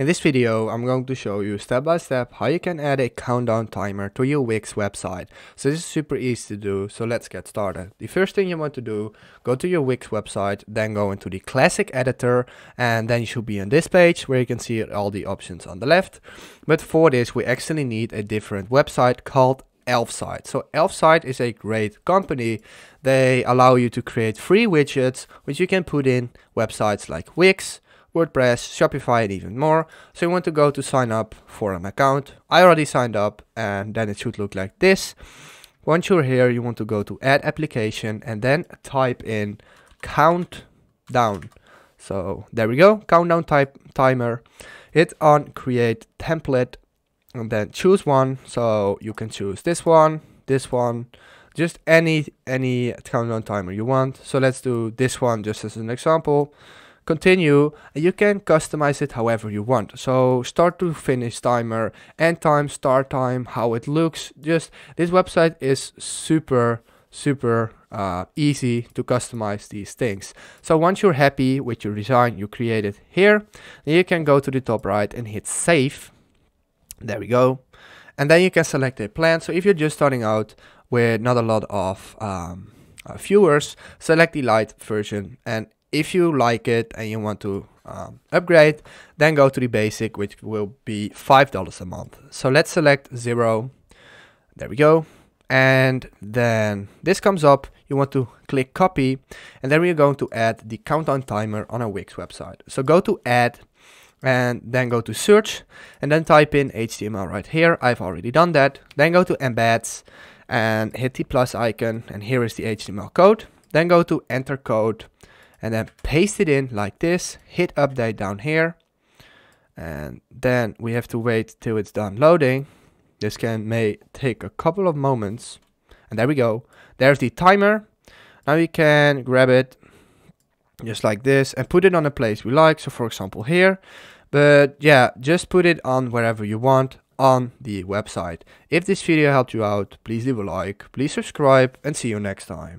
In this video, I'm going to show you step by step how you can add a countdown timer to your Wix website. So this is super easy to do, so let's get started. The first thing you want to do, go to your Wix website, then go into the classic editor, and then you should be on this page where you can see all the options on the left. But for this, we actually need a different website called Elfsight. So Elfsight is a great company. They allow you to create free widgets, which you can put in websites like Wix, WordPress, Shopify and even more. So you want to go to sign up for an account. I already signed up and then it should look like this. Once you're here, you want to go to add application and then type in countdown. So there we go, countdown type timer. Hit on create template and then choose one. So you can choose this one, this one, just any any countdown timer you want. So let's do this one just as an example continue. And you can customize it however you want. So start to finish timer end time start time how it looks. Just this website is super super uh, easy to customize these things. So once you're happy with your design you created here. You can go to the top right and hit save. There we go. And then you can select a plan. So if you're just starting out with not a lot of um, uh, viewers select the light version and if you like it and you want to um, upgrade, then go to the basic, which will be $5 a month. So let's select zero. There we go. And then this comes up, you want to click copy, and then we're going to add the countdown timer on our Wix website. So go to add, and then go to search, and then type in HTML right here. I've already done that. Then go to embeds, and hit the plus icon, and here is the HTML code. Then go to enter code, and then paste it in like this, hit update down here, and then we have to wait till it's done loading. This can may take a couple of moments, and there we go. There's the timer. Now we can grab it just like this and put it on a place we like. So for example here, but yeah, just put it on wherever you want on the website. If this video helped you out, please leave a like, please subscribe and see you next time.